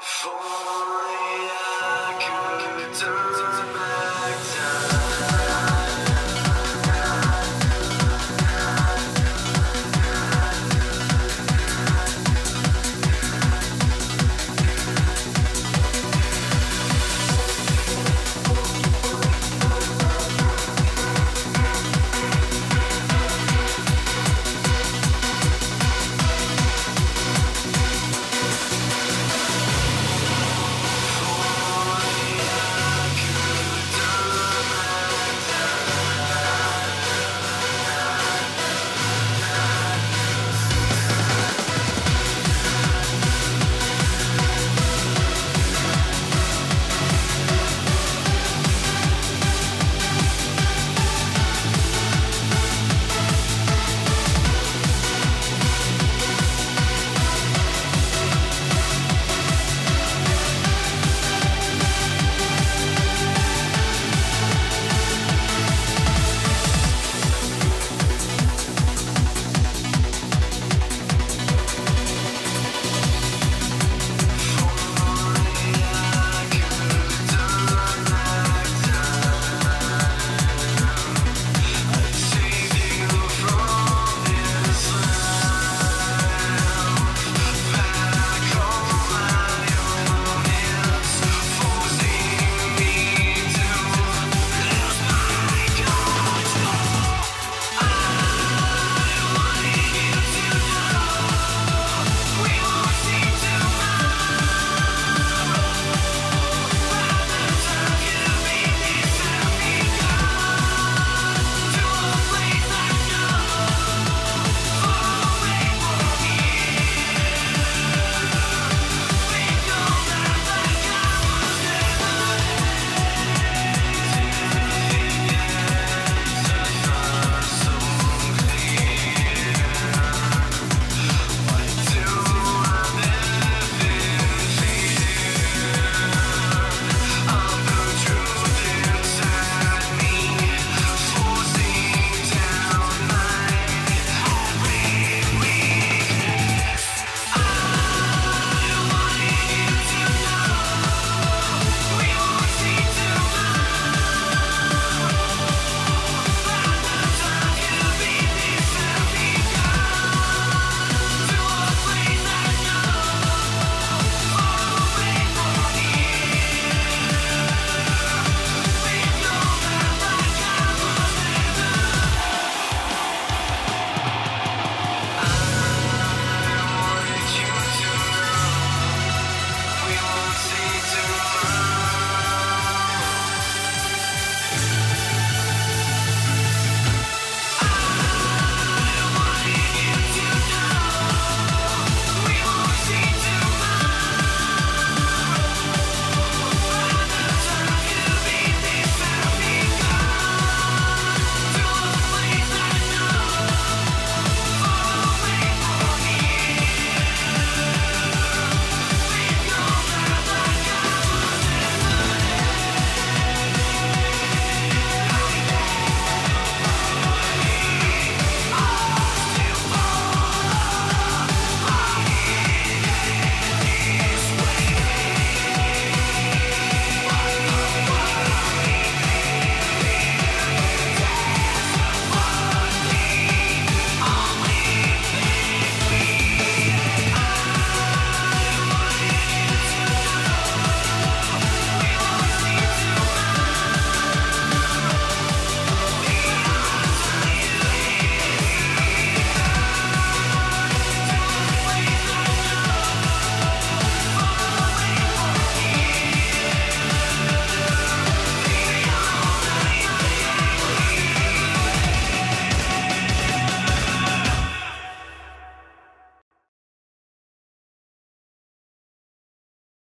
For